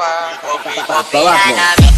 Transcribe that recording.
apa? Kopi, kopi, Bawah,